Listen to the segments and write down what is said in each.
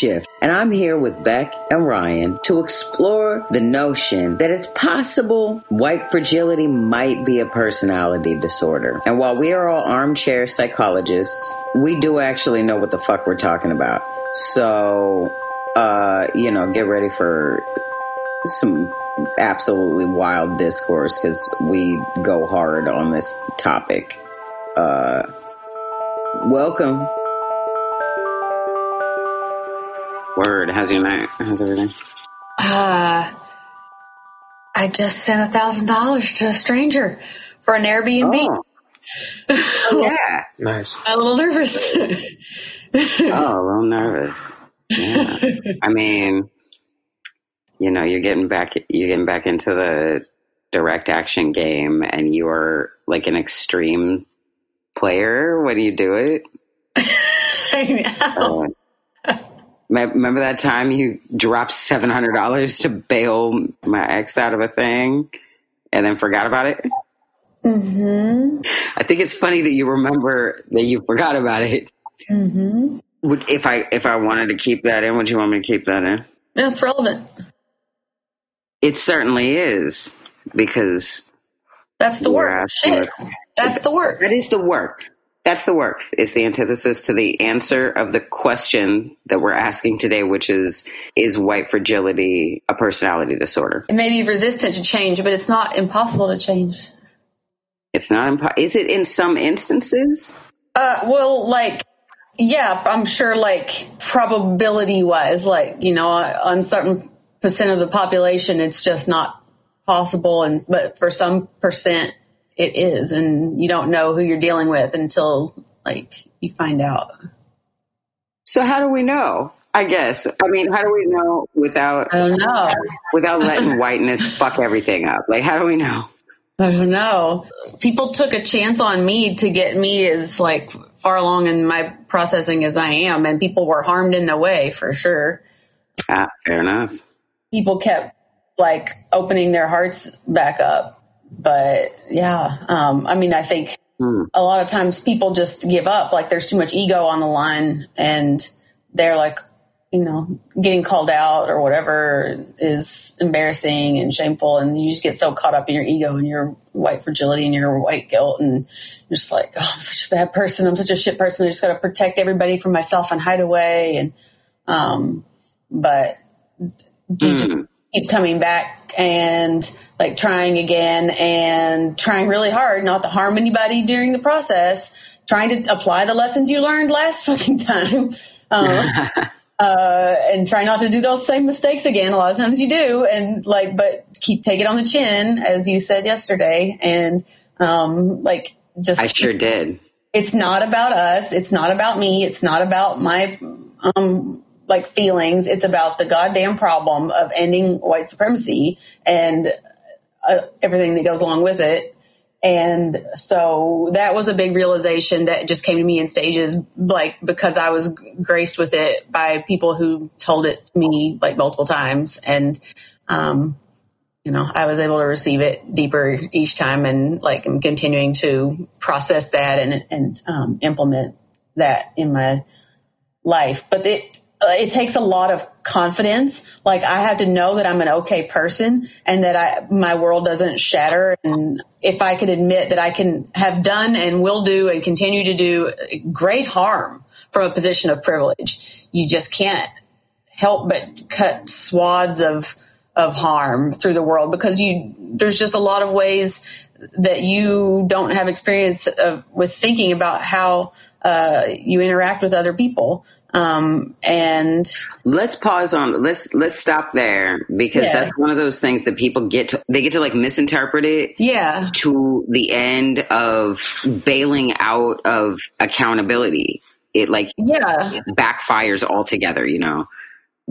Shift, and I'm here with Bec and Ryan to explore the notion that it's possible white fragility might be a personality disorder. And while we are all armchair psychologists, we do actually know what the fuck we're talking about. So, uh, you know, get ready for some absolutely wild discourse because we go hard on this topic. Uh, welcome. Word. How's your night? How's everything? Uh, I just sent a thousand dollars to a stranger for an Airbnb. Oh. oh yeah. Nice. I'm a little nervous. oh, a little nervous. Yeah. I mean, you know, you're getting back, you're getting back into the direct action game, and you are like an extreme player when you do it. I know. Uh, remember that time you dropped seven hundred dollars to bail my ex out of a thing, and then forgot about it? Mm-hmm. I think it's funny that you remember that you forgot about it. Mm-hmm. Would if I if I wanted to keep that in, would you want me to keep that in? That's relevant. It certainly is because That's the work. Shit. That's the work. that is the work. That's the work. It's the antithesis to the answer of the question that we're asking today, which is is white fragility a personality disorder? It may be resistant to change, but it's not impossible to change. It's not. impossible. is it in some instances? Uh, well, like, yeah, I'm sure, like, probability wise, like, you know, on certain percent of the population, it's just not possible. And, but for some percent, it is. And you don't know who you're dealing with until, like, you find out. So how do we know? I guess. I mean, how do we know without I don't know. without letting whiteness fuck everything up? Like, how do we know? I don't know. People took a chance on me to get me as like far along in my processing as I am, and people were harmed in the way for sure. Ah, fair enough. People kept like opening their hearts back up, but yeah, um, I mean, I think Hmm. a lot of times people just give up. Like there's too much ego on the line, and they're like, you know, getting called out or whatever is embarrassing and shameful, and you just get so caught up in your ego and your white fragility and your white guilt, and you're just like, oh, I'm such a bad person. I'm such a shit person. I just got to protect everybody from myself and hide away. And um, but you just Hmm. Keep coming back and like trying again and trying really hard not to harm anybody during the process, trying to apply the lessons you learned last fucking time. Um, uh, and try not to do those same mistakes again. A lot of times you do, and like, but keep take it on the chin, as you said yesterday, and um, like just I sure did. it's not about us. It's not about me. It's not about my um like feelings. It's about the goddamn problem of ending white supremacy and uh, everything that goes along with it. And so that was a big realization that just came to me in stages, like because I was graced with it by people who told it to me like multiple times. And, um, you know, I was able to receive it deeper each time and like I'm continuing to process that and, and, um, implement that in my life. But it, it takes a lot of confidence. Like I have to know that I'm an okay person and that I, my world doesn't shatter. And if I can admit that I can have done and will do and continue to do great harm from a position of privilege, you just can't help but cut swaths of of harm through the world because you there's just a lot of ways that you don't have experience of, with thinking about how uh, you interact with other people um, and Let's pause on let's let's stop there because Yeah. that's one of those things that people get to they get to like misinterpret it yeah to the end of bailing out of accountability. It like yeah backfires altogether, you know.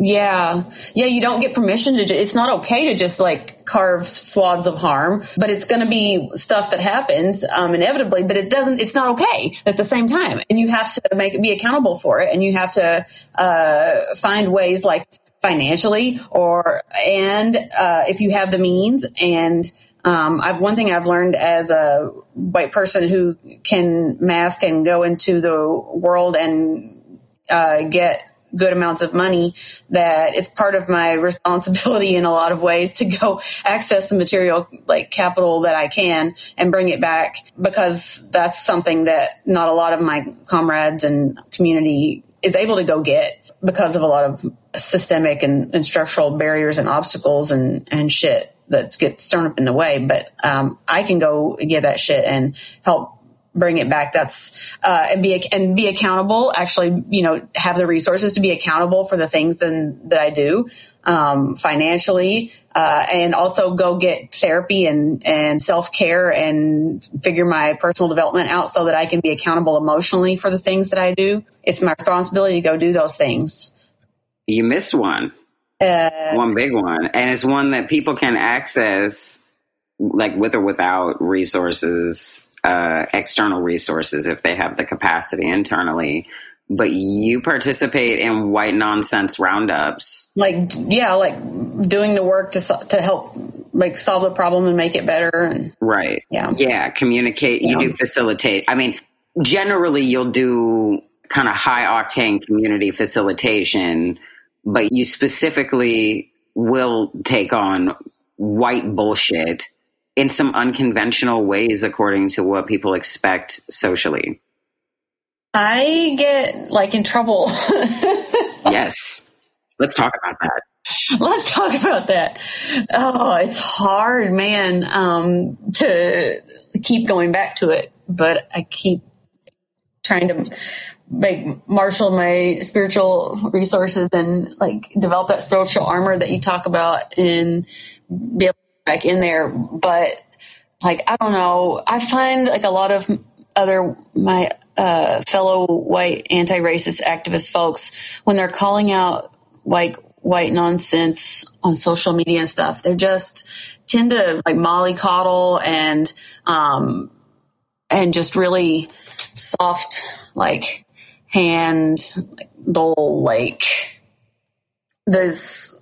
Yeah. Yeah, you don't get permission to, it's not okay to just like carve swaths of harm, but it's going to be stuff that happens, um, inevitably, but it doesn't, it's not okay at the same time. And you have to make, it be accountable for it and you have to, uh, find ways like financially or, and, uh, if you have the means and, um, I've one thing I've learned as a white person who can mask and go into the world and uh, get good amounts of money that it's part of my responsibility in a lot of ways to go access the material like capital that I can and bring it back because that's something that not a lot of my comrades and community is able to go get because of a lot of systemic and, and structural barriers and obstacles and, and shit that gets thrown up in the way. But um, I can go get that shit and help bring it back. That's uh, and be and be accountable. Actually, you know, have the resources to be accountable for the things then that I do um, financially, uh, and also go get therapy and and self care and figure my personal development out so that I can be accountable emotionally for the things that I do. It's my responsibility to go do those things. You missed one. Uh, one big one, and it's one that people can access, like with or without resources uh, external resources if they have the capacity internally. But you participate in white nonsense roundups, like yeah, like doing the work to to help like solve the problem and make it better. And, right. Yeah. Yeah. Communicate. Yeah. You do facilitate. I mean, generally, you'll do kind of high octane community facilitation, but you specifically will take on white bullshit in some unconventional ways according to what people expect socially? I get like in trouble. yes. Let's talk about that. Let's talk about that. Oh, it's hard, man, um, to keep going back to it, but I keep trying to like marshal my spiritual resources and like develop that spiritual armor that you talk about and be able back in there. But like, I don't know. I find like a lot of other, my, uh, fellow white anti-racist activist folks, when they're calling out like white nonsense on social media and stuff, they're just tend to like mollycoddle and, um, and just really soft, like hand, dull, like this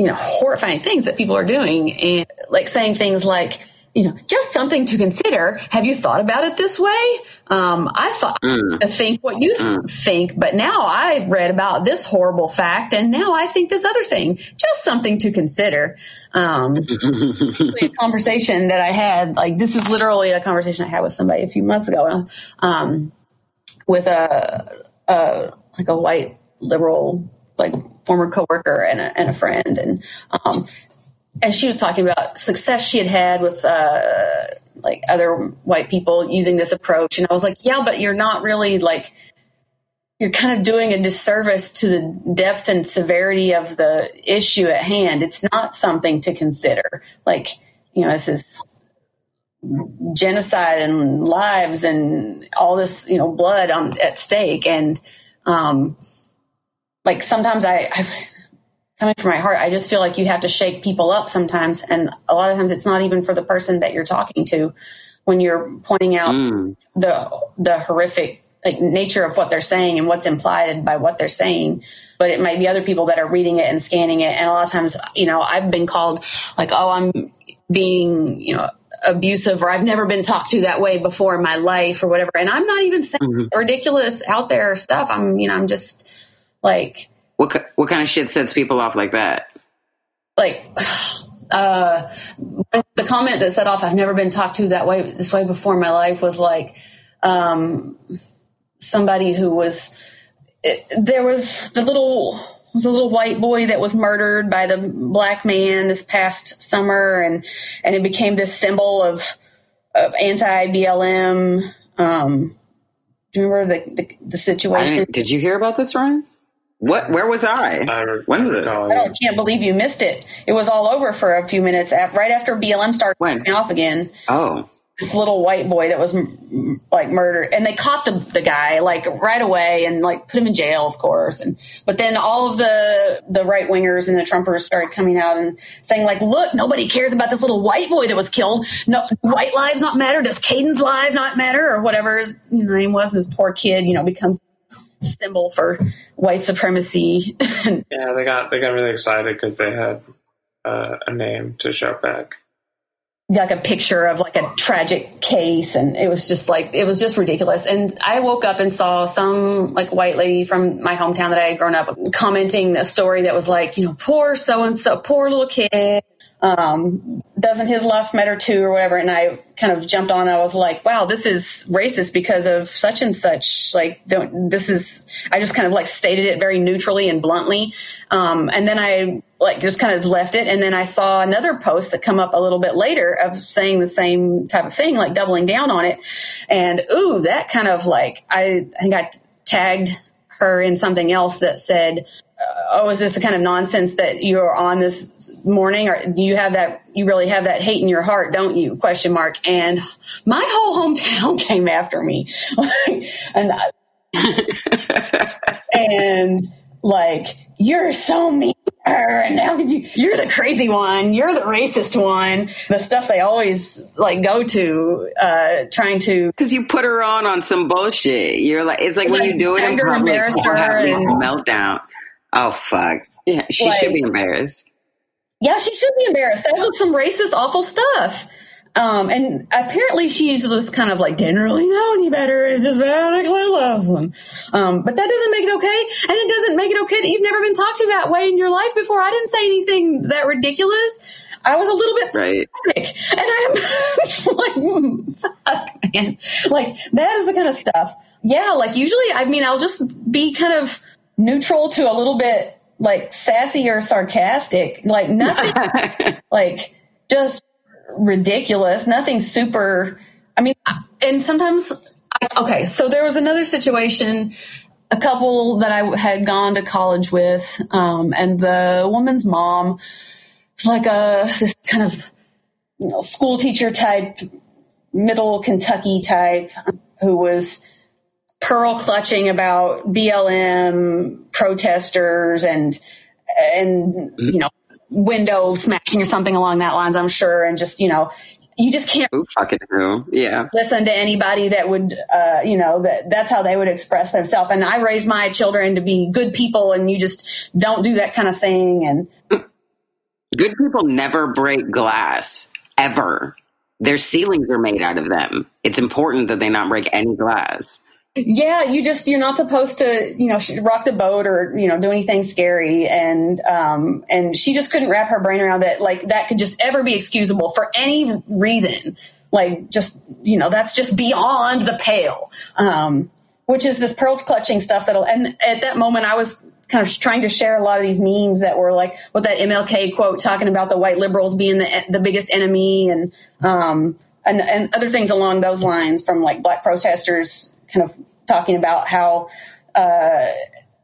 you know, horrifying things that people are doing and like saying things like, you know, just something to consider. Have you thought about it this way? Um, I thought mm. think what you mm. think, but now I read about this horrible fact, and now I think this other thing. Just something to consider. Um, a conversation that I had, like this is literally a conversation I had with somebody a few months ago, um, with a, a like a white liberal like former coworker and a, and a friend, and um, and she was talking about success she had had with uh, like other white people using this approach, and I was like, yeah, but you're not really like you're kind of doing a disservice to the depth and severity of the issue at hand. It's not something to consider. Like, you know, this is genocide and lives and all this, you know, blood on at stake. And um, like sometimes I, I coming from my heart, I just feel like you have to shake people up sometimes. And a lot of times it's not even for the person that you're talking to when you're pointing out mm. the, the horrific like nature of what they're saying and what's implied by what they're saying. But it might be other people that are reading it and scanning it. And a lot of times, you know, I've been called like, oh, I'm being, you know, abusive or I've never been talked to that way before in my life or whatever. And I'm not even saying mm-hmm. ridiculous out there stuff. I'm, you know, I'm just like, what what kind of shit sets people off like that? Like, uh, the comment that set off, "I've never been talked to that way this way before in my life," was like, um, somebody who was it, there was the little was a little white boy that was murdered by the black man this past summer, and and it became this symbol of of anti BLM. Um, do you remember the, the, the situation? Did you hear about this, Ryan? What? Where was I? when was this? Oh, I can't believe you missed it. It was all over for a few minutes right after BLM started when? off again. Oh, this little white boy that was like murdered, and they caught the the guy like right away and like put him in jail, of course. And but then all of the the right wingers and the Trumpers started coming out and saying like, look, nobody cares about this little white boy that was killed. No, white lives not matter. Does Caden's life not matter, or whatever his name was? This poor kid, you know, becomes symbol for white supremacy. yeah, they got they got really excited because they had uh, a name to shout back. like a picture of like a tragic case and it was just like it was just ridiculous and i woke up and saw some like white lady from my hometown that i had grown up commenting a story that was like you know poor so and so poor little kid um, doesn't his life matter too or whatever? And i kind of jumped on. I was like wow this is racist because of such and such. Like this is i just kind of like stated it very neutrally and bluntly. Um, and then i like just kind of left it. And then i saw another post that come up a little bit later of saying the same type of thing like doubling down on it. And ooh that kind of like i, I think i tagged her in something else that said oh, is this the kind of nonsense that you're on this morning? Or you have that, you really have that hate in your heart, don't you? Question mark. And my whole hometown came after me. and, and like, you're so mean and now you, you're the crazy one you're the racist one the stuff they always like go to uh trying to because you put her on on some bullshit you're like it's like when you do it in public you have and, meltdown Oh fuck. Yeah, she like, should be embarrassed. Yeah, she should be embarrassed. That was some racist, awful stuff. Um, and apparently she's just kind of like didn't really know any better. It's just very clueless. Um, but that doesn't make it okay. And it doesn't make it okay that you've never been talked to that way in your life before. I didn't say anything that ridiculous. I was a little bit right. sick. And I'm like, fuck, man. Like, that is the kind of stuff. Yeah, like usually, I mean, I'll just be kind of neutral to a little bit like sassy or sarcastic. Like nothing, like just ridiculous. Nothing super. I mean, and sometimes, okay, so there was another situation. A couple that I had gone to college with, um, and the woman's mom was like a this kind of you know, school teacher type, middle Kentucky type, who was pearl clutching about BLM protesters and and you know window smashing or something along that lines. I'm sure, and just you know. You just can't Ooh, fucking who. Yeah. listen to anybody that would, uh, you know, that that's how they would express themselves. And I raise my children to be good people, and you just don't do that kind of thing. And good people never break glass ever. Their ceilings are made out of them. It's important that they not break any glass. Yeah, you just you're not supposed to, you know, rock the boat or you know do anything scary, and um, and she just couldn't wrap her brain around that like that could just ever be excusable for any reason, like just you know that's just beyond the pale, um, which is this pearl clutching stuff that'll. And at that moment, I was kind of trying to share a lot of these memes that were like with that MLK quote talking about the white liberals being the the biggest enemy and um and, and other things along those lines from like black protesters kind of talking about how uh,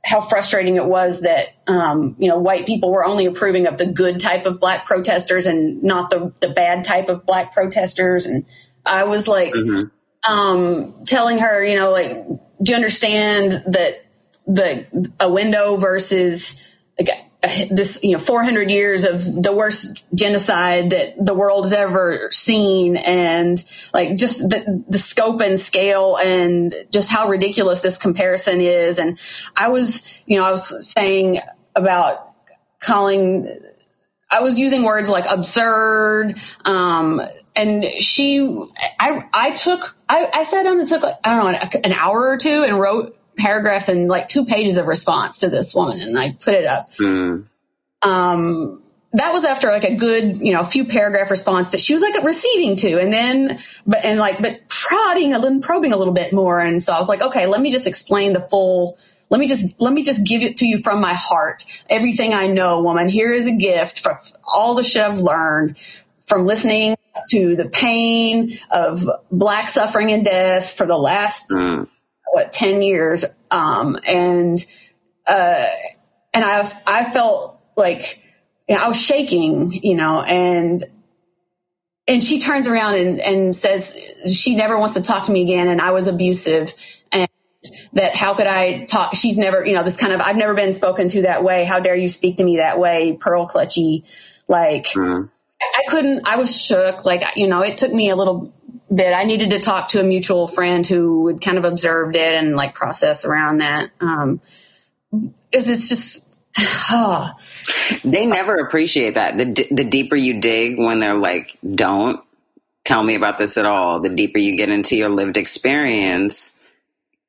how frustrating it was that um, you know white people were only approving of the good type of black protesters and not the the bad type of black protesters. And I was like mm-hmm. um, telling her, you know, like, do you understand that the a window versus like, this you know 400 years of the worst genocide that the world has ever seen. And like just the, the scope and scale and just how ridiculous this comparison is. And i was you know i was saying about calling i was using words like absurd um, and she i i took i, I sat down and took i don't know an hour or two and wrote paragraphs and like two pages of response to this woman and I put it up. Mm. Um, that was after like a good, you know, a few paragraph response that she was like receiving to. And then, but, and like, but prodding a little, probing a little bit more. And so I was like, okay, let me just explain the full, let me just, let me just give it to you from my heart. Everything I know, woman, here is a gift for all the shit I've learned from listening to the pain of black suffering and death for the last, mm what 10 years um, and uh, and I I felt like you know, I was shaking, you know, and and she turns around and, and says she never wants to talk to me again and I was abusive and that how could I talk? She's never you know this kind of I've never been spoken to that way. How dare you speak to me that way? Pearl clutchy like mm-hmm. I couldn't I was shook like you know it took me a little bit. I needed to talk to a mutual friend who had kind of observed it and like process around that. Um, it's just, oh. they never appreciate that. The, the deeper you dig when they're like, don't, tell me about this at all. The deeper you get into your lived experience,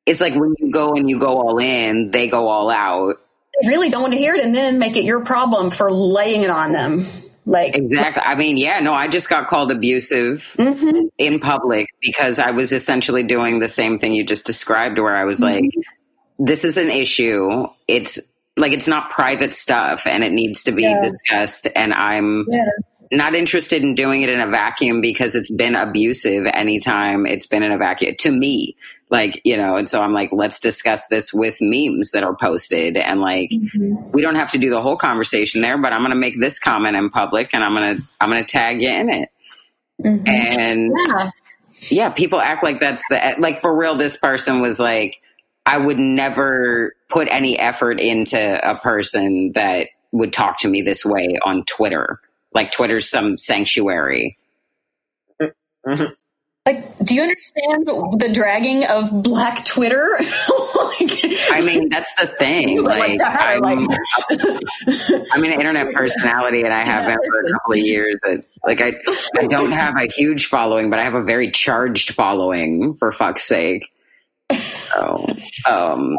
it's like when you go and you go all in, they go all out. They really don't want to hear it and then make it your problem for laying it on them. Like exactly. I mean, yeah, no, I just got called abusive mm-hmm. in public because I was essentially doing the same thing you just described, where I was mm-hmm. like, "This is an issue. It's like it's not private stuff, and it needs to be yeah. discussed." And I'm yeah. not interested in doing it in a vacuum because it's been abusive anytime it's been in a vacuum to me like you know and so i'm like let's discuss this with memes that are posted and like mm-hmm. we don't have to do the whole conversation there but i'm going to make this comment in public and i'm going to i'm going to tag you in it mm-hmm. and yeah. yeah people act like that's the like for real this person was like i would never put any effort into a person that would talk to me this way on twitter like twitter's some sanctuary mm-hmm. Like, do you understand the dragging of Black Twitter? like, I mean, that's the thing. Like, I'm, I'm, an internet personality, and I have been for a couple of years. And, Like, I, I don't have a huge following, but I have a very charged following. For fuck's sake. So, um,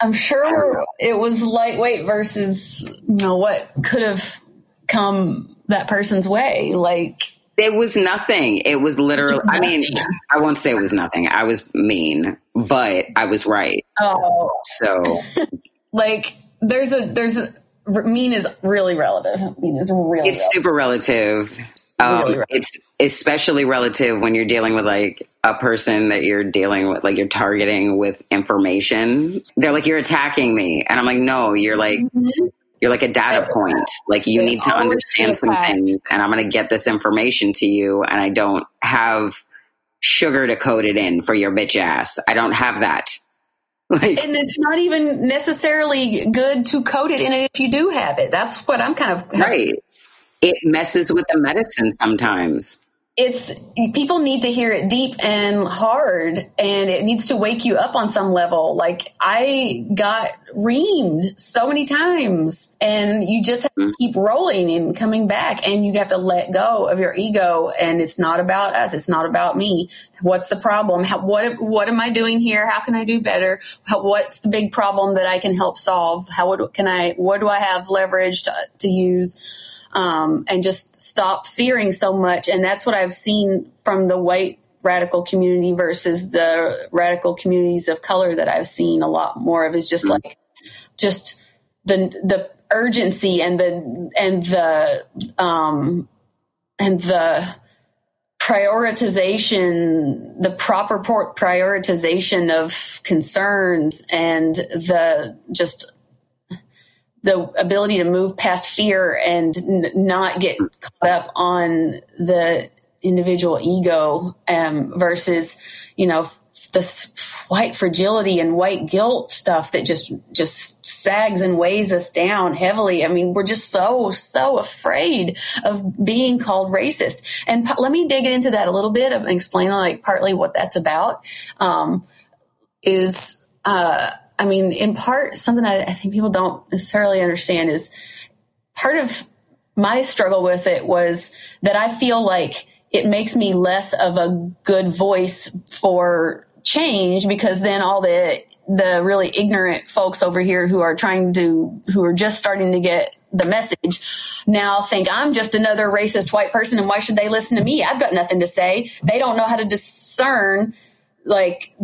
I'm sure it was lightweight versus you know what could have come that person's way. Like it was nothing. It was literally, I mean, I won't say it was nothing. I was mean, but I was right. Oh. So, like, there's a, there's a, mean is really relative. Mean is really It's relative. super relative. Um, really relative. It's especially relative when you're dealing with like a person that you're dealing with, like you're targeting with information. They're like, you're attacking me. And I'm like, no, you're like, mm-hmm you're like a data point. Like you need to understand some things, and I'm going to get this information to you, and I don't have sugar to code it in for your bitch ass. I don't have that. Like, and it's not even necessarily good to code it in it if you do have it. That's what I'm kind of right. It messes with the medicine sometimes it's people need to hear it deep and hard and it needs to wake you up on some level. Like i got reamed so many times and you just have to mm. keep rolling and coming back and you have to let go of your ego and it's not about us. It's not about me. What's the problem? How, what what am i doing here? How can i do better? How, what's the big problem that i can help solve? How would, can i what do i have leverage to, to use um, and just stop fearing so much. And that's what I've seen from the white radical community versus the radical communities of color that I've seen a lot more of is just mm-hmm. like just the the urgency and the and the um and the prioritization the proper prioritization of concerns and the just the ability to move past fear and n- not get caught up on the individual ego um, versus you know this white fragility and white guilt stuff that just just sags and weighs us down heavily. I mean, we're just so so afraid of being called racist. And let me dig into that a little bit and explain like partly what that's about. Um, is uh, I mean, in part, something I, I think people don't necessarily understand is part of my struggle with it was that I feel like it makes me less of a good voice for change because then all the the really ignorant folks over here who are trying to who are just starting to get the message now think I'm just another racist white person and why should they listen to me? I've got nothing to say. They don't know how to discern like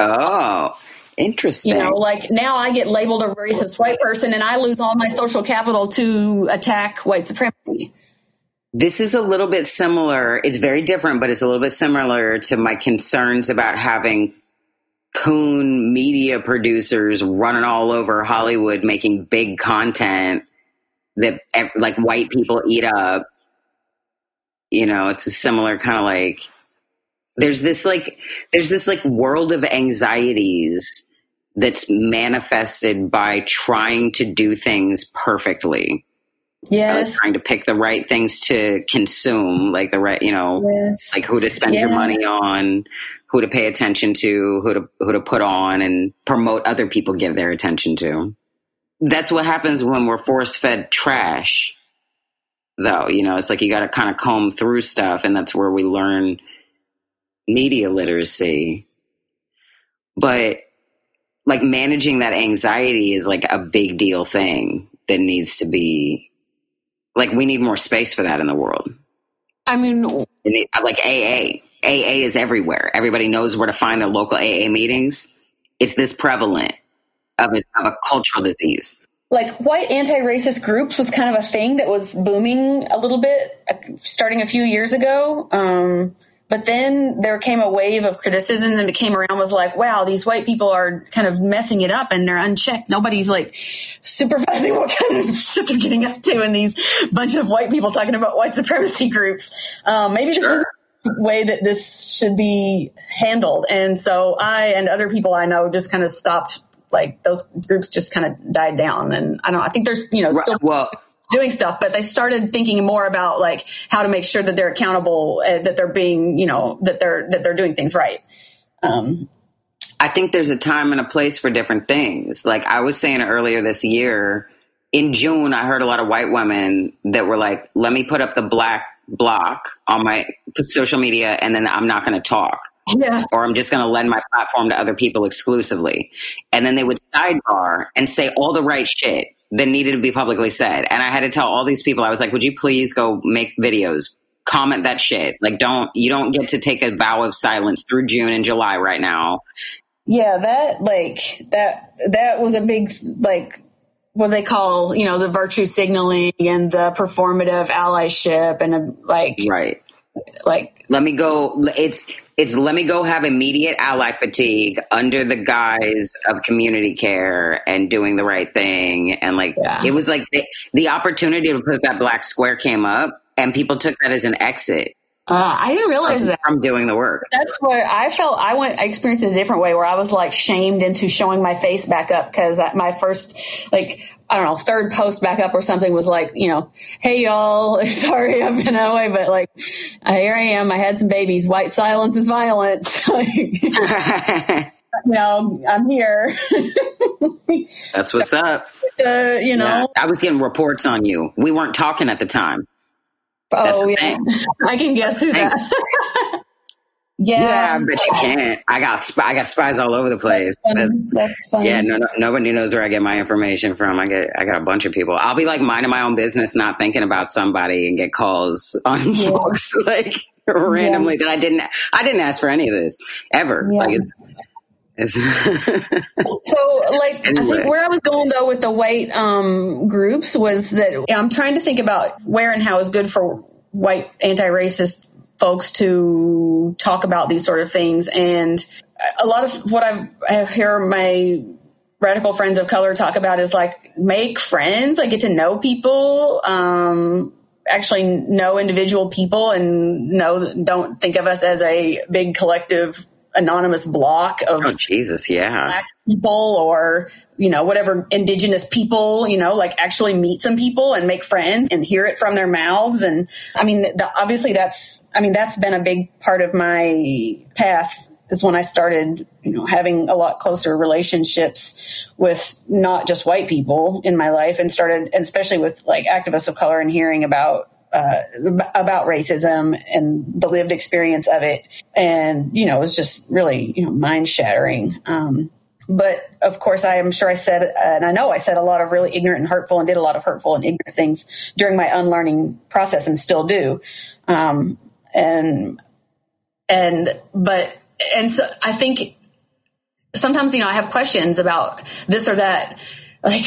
Oh, interesting. You know, like now I get labeled a racist white person and I lose all my social capital to attack white supremacy. This is a little bit similar. It's very different, but it's a little bit similar to my concerns about having coon media producers running all over Hollywood making big content that like white people eat up. You know, it's a similar kind of like there's this like there's this like world of anxieties that's manifested by trying to do things perfectly. Yes. Uh, trying to pick the right things to consume, like the right, you know, yes. like who to spend yes. your money on, who to pay attention to, who to who to put on and promote other people give their attention to. That's what happens when we're force fed trash. though. You know, it's like you got to kind of comb through stuff, and that's where we learn media literacy. But like managing that anxiety is like a big deal thing that needs to be like we need more space for that in the world. I mean, like AA, AA is everywhere. Everybody knows where to find their local AA meetings. It's this prevalent of a, of a cultural disease like white anti-racist groups was kind of a thing that was booming a little bit uh, starting a few years ago um, but then there came a wave of criticism and it came around was like wow these white people are kind of messing it up and they're unchecked nobody's like supervising what kind of shit they're getting up to and these bunch of white people talking about white supremacy groups um, maybe sure. way that this should be handled and so i and other people i know just kind of stopped like those groups just kind of died down. And I don't, I think there's, you know, still well, doing stuff, but they started thinking more about like how to make sure that they're accountable, uh, that they're being, you know, that they're, that they're doing things right. Um, I think there's a time and a place for different things. Like I was saying earlier this year, in June, I heard a lot of white women that were like, let me put up the black block on my social media and then I'm not going to talk yeah. or I'm just going to lend my platform to other people exclusively. And then they would sidebar and say all the right shit that needed to be publicly said. And I had to tell all these people, I was like, would you please go make videos? Comment that shit. Like, don't, you don't get to take a vow of silence through June and July right now. Yeah, that, like, that, that was a big, like, what they call, you know, the virtue signaling and the performative allyship and, uh, like, right. Like, let me go. It's, it's let me go have immediate ally fatigue under the guise of community care and doing the right thing. And like, yeah. it was like the, the opportunity to put that black square came up and people took that as an exit. Uh, I didn't realize that. I'm doing the work. That's where I felt I went, I experienced it a different way where I was like shamed into showing my face back up because my first, like, I don't know, third post back up or something was like, you know, hey y'all, sorry I've been away, but like, here I am. I had some babies. White silence is violence. you know, I'm here. That's what's up. Uh, you know, yeah. I was getting reports on you. We weren't talking at the time. Oh yeah, I can guess who that. yeah, yeah, but you can't. I got sp- I got spies all over the place. That's, That's funny. Yeah, no, no, nobody knows where I get my information from. I get I got a bunch of people. I'll be like minding my own business, not thinking about somebody, and get calls on yeah. folks like randomly yeah. that I didn't I didn't ask for any of this ever. Yeah. Like it's so like anyway. I think where I was going though with the white um, groups was that I'm trying to think about where and how is good for white anti-racist folks to talk about these sort of things and a lot of what I've, I hear my radical friends of color talk about is like make friends like get to know people um, actually know individual people and know don't think of us as a big collective anonymous block of oh, Jesus, yeah, people or you know whatever indigenous people, you know, like actually meet some people and make friends and hear it from their mouths. And I mean, the, obviously that's I mean that's been a big part of my path is when I started, you know, having a lot closer relationships with not just white people in my life and started, especially with like activists of color and hearing about uh, about racism and the lived experience of it. And, you know, it was just really, you know, mind shattering. Um, but of course, I am sure I said, and I know I said a lot of really ignorant and hurtful and did a lot of hurtful and ignorant things during my unlearning process and still do. Um, and, and, but, and so I think sometimes, you know, I have questions about this or that. Like,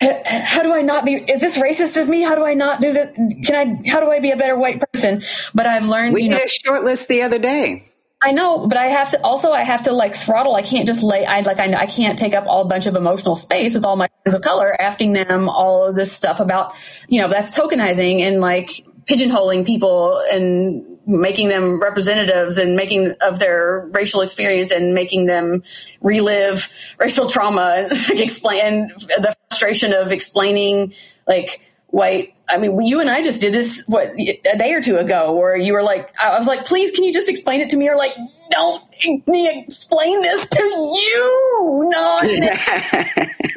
how do I not be? Is this racist of me? How do I not do this? Can I? How do I be a better white person? But I've learned. We you know, did a short list the other day. I know, but I have to also I have to like throttle. I can't just lay. I like I I can't take up all a bunch of emotional space with all my friends of color, asking them all of this stuff about you know that's tokenizing and like pigeonholing people and making them representatives and making of their racial experience and making them relive racial trauma and explain the frustration of explaining like white I mean, you and I just did this what a day or two ago, where you were like, I was like, please, can you just explain it to me? Or like, don't explain this to you, not. and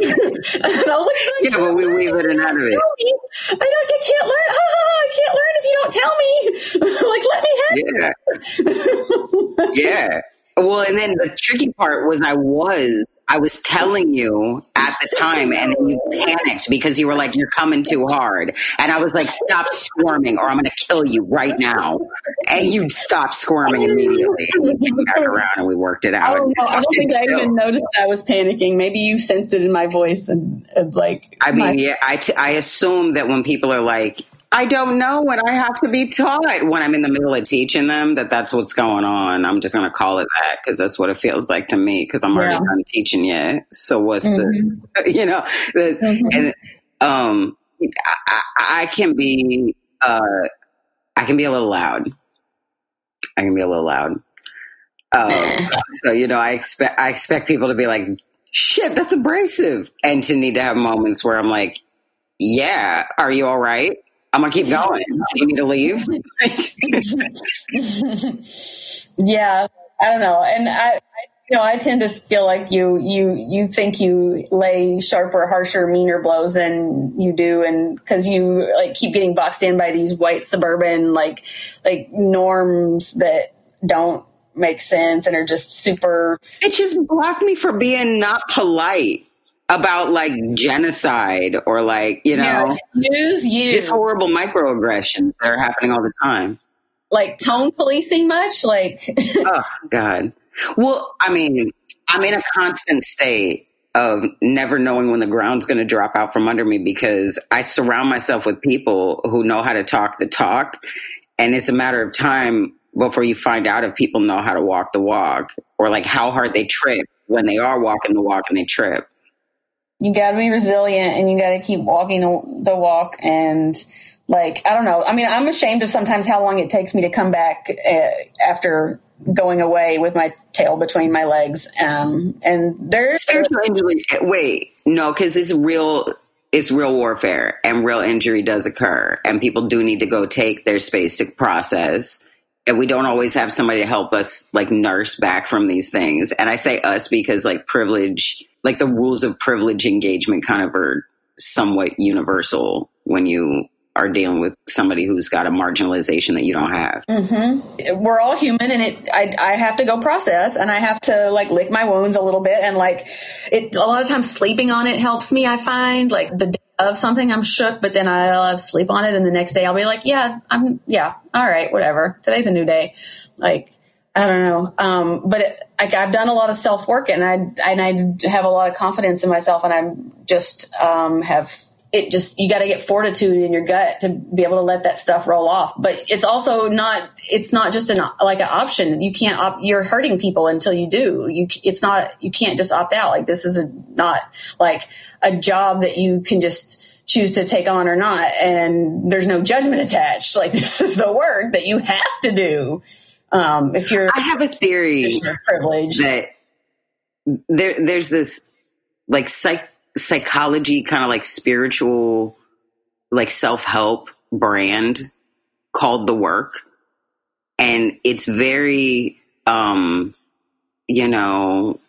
I was like, yeah, but we leave it and out of it. I, don't, I can't learn. I can't learn if you don't tell me. like, let me have. Yeah. yeah. Well, and then the tricky part was I was I was telling you at the time, and then you panicked because you were like, "You're coming too hard," and I was like, "Stop squirming, or I'm going to kill you right now." And you stopped squirming immediately. And we came back around, and we worked it out. Oh, no, I don't think. I even noticed I was panicking. Maybe you sensed it in my voice, and, and like. I mean, my- yeah, I, t- I assume that when people are like, I don't know when I have to be taught when I'm in the middle of teaching them that that's what's going on. I'm just going to call it that because that's what it feels like to me because I'm already yeah. done teaching you. So what's mm-hmm. the, you know, the, mm-hmm. and um, I, I, can be, uh, I can be a little loud. I can be a little loud. Um, so you know, I expect I expect people to be like, "Shit, that's abrasive," and to need to have moments where I'm like, "Yeah, are you all right?" I'm gonna keep going. You need to leave. yeah, I don't know, and I, I, you know, I tend to feel like you, you, you think you lay sharper, harsher, meaner blows than you do, and because you like keep getting boxed in by these white suburban like, like norms that don't make sense and are just super. It just blocked me for being not polite about like genocide or like you know use you. just horrible microaggressions that are happening all the time. Like tone policing much? Like oh god. Well i mean i'm in a constant state of never knowing when the ground's going to drop out from under me because i surround myself with people who know how to talk the talk and it's a matter of time before you find out if people know how to walk the walk or like how hard they trip when they are walking the walk and they trip you got to be resilient and you got to keep walking the, walk and like i don't know. I mean i'm ashamed of sometimes how long it takes me to come back uh, after going away with my tail between my legs. Um, and there's spiritual injury wait no because it's real it's real warfare and real injury does occur and people do need to go take their space to process. And we don't always have somebody to help us like nurse back from these things. And i say us because like privilege like the rules of privilege engagement kind of are somewhat universal when you are dealing with somebody who's got a marginalization that you don't have. Mm-hmm. We're all human, and it. I, I have to go process, and I have to like lick my wounds a little bit, and like it. A lot of times, sleeping on it helps me. I find like the day of something, I'm shook, but then I'll sleep on it, and the next day I'll be like, yeah, I'm yeah, all right, whatever. Today's a new day. Like I don't know. Um, but it, like I've done a lot of self work and I, and I have a lot of confidence in myself and I'm just, um, have it just, you got to get fortitude in your gut to be able to let that stuff roll off. But it's also not, it's not just an, like an option. You can't opt, you're hurting people until you do. You, it's not, you can't just opt out. Like this is a, not like a job that you can just, choose to take on or not. And there's no judgment attached. Like this is the work that you have to do. Um, if you're, I have a theory privilege that there, there's this like psych, psychology kind of like spiritual, like self help brand called the work, and it's very, um, you know,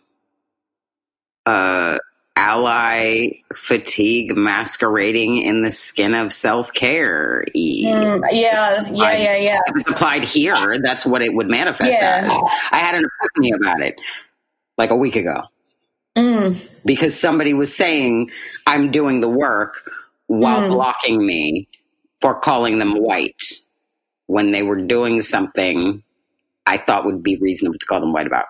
uh ally fatigue masquerading in the skin of self care. Mm, yeah, yeah, yeah, yeah. If it's applied here, that's what it would manifest yeah. as. I had an epiphany about it like a week ago. Mm. Because somebody was saying, I'm doing the work while mm. blocking me for calling them white when they were doing something I thought would be reasonable to call them white about.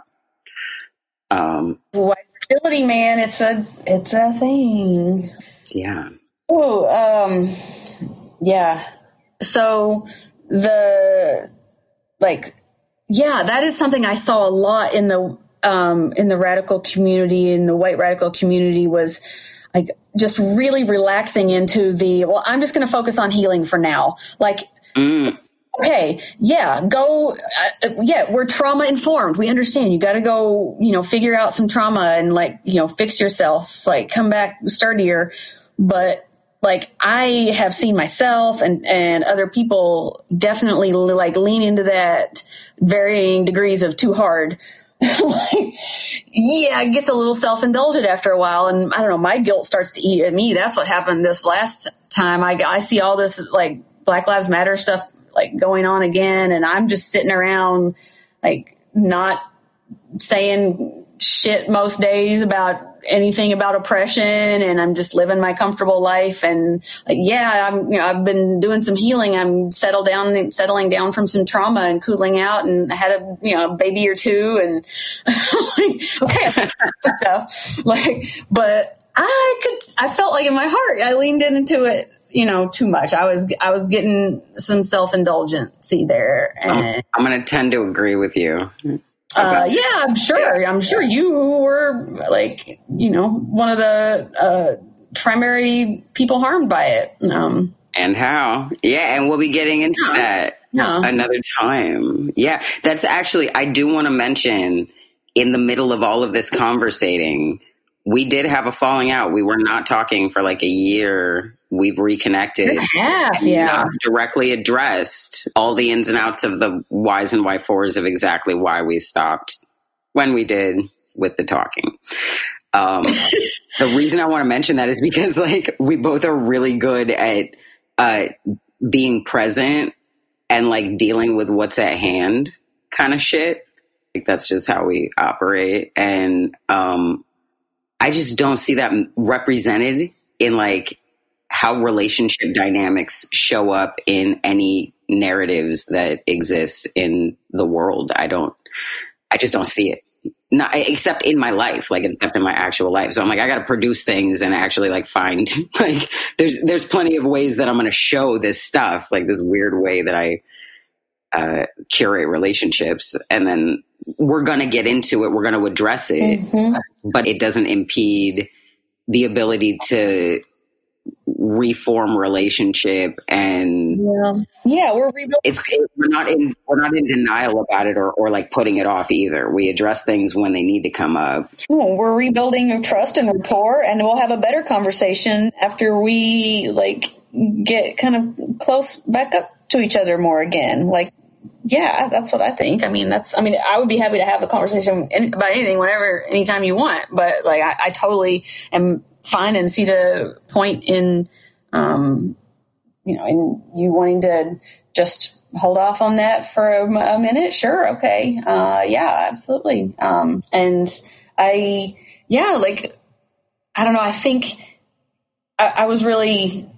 Um, white Ability, man, it's a it's a thing. Yeah. Oh, um, yeah. So the like, yeah, that is something I saw a lot in the um in the radical community in the white radical community was like just really relaxing into the well i'm just going to focus on healing for now like mm okay, yeah, go, uh, yeah, we're trauma informed. We understand. You got to go, you know, figure out some trauma and like, you know, fix yourself, like come back sturdier. But like I have seen myself and and other people definitely like lean into that varying degrees of too hard. like, yeah, it gets a little self indulgent after a while, and I don't know. My guilt starts to eat at me. That's what happened this last time. I I see all this like Black Lives Matter stuff like going on again, and I'm just sitting around like not saying shit most days about anything about oppression and I'm just living my comfortable life and like yeah I'm you know I've been doing some healing. I'm settled down settling down from some trauma and cooling out and I had a you know a baby or two and okay stuff. Like but I could I felt like in my heart I leaned into it you know too much i was i was getting some self-indulgency there and i'm going to tend to agree with you uh, yeah, I'm sure. I'm sure you were like, you know, one of the uh, primary people harmed by it. Um, and how? Yeah, and we'll be getting into yeah. that yeah. another time. Yeah, that's actually, I do want to mention in the middle of all of this conversating, we did have a falling out. We were not talking for like a year we've reconnected. Half, yeah. directly addressed all the ins and outs of the whys and why fours of exactly why we stopped when we did with the talking. Um, the reason I want to mention that is because like we both are really good at uh, being present and like dealing with what's at hand kind of shit. Like that's just how we operate. And um, I just don't see that represented in like how relationship dynamics show up in any narratives that exist in the world. I don't, I just don't see it. Not except in my life, like except in my actual life. So I'm like, I got to produce things and actually like find like there's there's plenty of ways that I'm going to show this stuff, like this weird way that I uh, curate relationships, and then we're going to get into it. We're going to address it, mm-hmm. but it doesn't impede the ability to reform relationship and yeah, yeah we're rebuilding. It's we're not in we're not in denial about it or, or like putting it off either. We address things when they need to come up. we're rebuilding trust and rapport, and we'll have a better conversation after we like get kind of close back up to each other more again. Like yeah, that's what I think. I mean, that's, I mean, I would be happy to have a conversation about anything, whenever, anytime you want. But like, I, I totally am fine and see the point in, um, you know, in you wanting to just hold off on that for a, a minute. Sure. Okay. Uh, yeah, absolutely. Um, and I, yeah, like, I don't know. I think I, I was really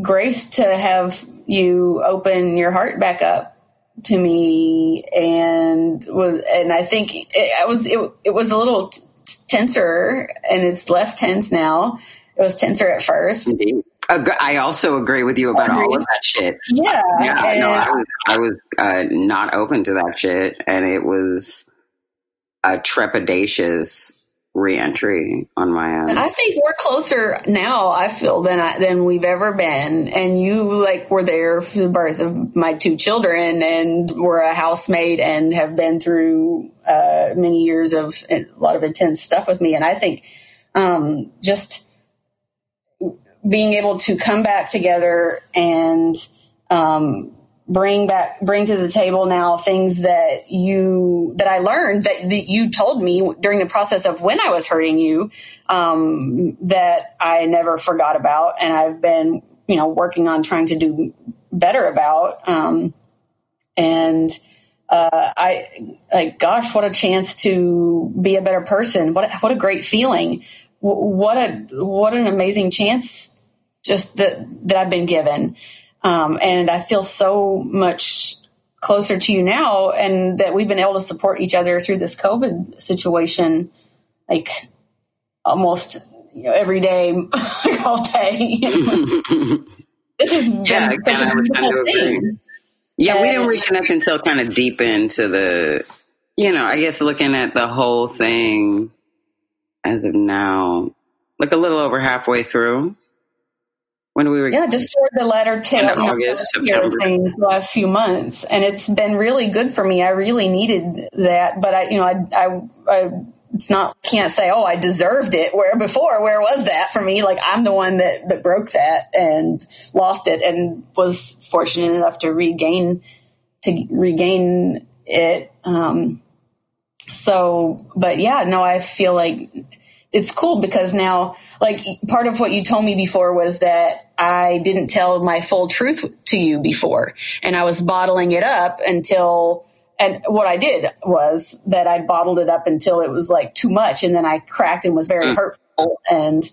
graced to have you open your heart back up to me and was and I think it, I was it, it was a little t- tenser and it's less tense now. It was tenser at first. Indeed. I also agree with you about all of that shit. Yeah, yeah. And, no, I was I was uh, not open to that shit, and it was a trepidatious reentry on my end. I think we're closer now. I feel than I, than we've ever been. And you like were there for the birth of my two children, and were a housemate, and have been through uh, many years of a lot of intense stuff with me. And I think um, just being able to come back together and um, bring back bring to the table now things that you that I learned that, that you told me during the process of when I was hurting you um, that I never forgot about and I've been you know working on trying to do better about um, and uh, I like gosh what a chance to be a better person. What what a great feeling. What a what an amazing chance just that that I've been given um, and I feel so much closer to you now, and that we've been able to support each other through this COVID situation, like almost you know, every day, all day. this been yeah, such a beautiful thing. Yeah, and, we didn't reconnect until kind of deep into the, you know, I guess looking at the whole thing as of now, like a little over halfway through when we were yeah just toward the latter you know, August, September. things last few months and it's been really good for me I really needed that but I you know I I, I it's not can't say oh I deserved it. Where before, where was that for me? Like I'm the one that that broke that and lost it, and was fortunate enough to regain to regain it. Um, so, but yeah, no, I feel like it's cool because now, like, part of what you told me before was that I didn't tell my full truth to you before, and I was bottling it up until. And what I did was that I bottled it up until it was like too much, and then I cracked and was very mm. hurtful. And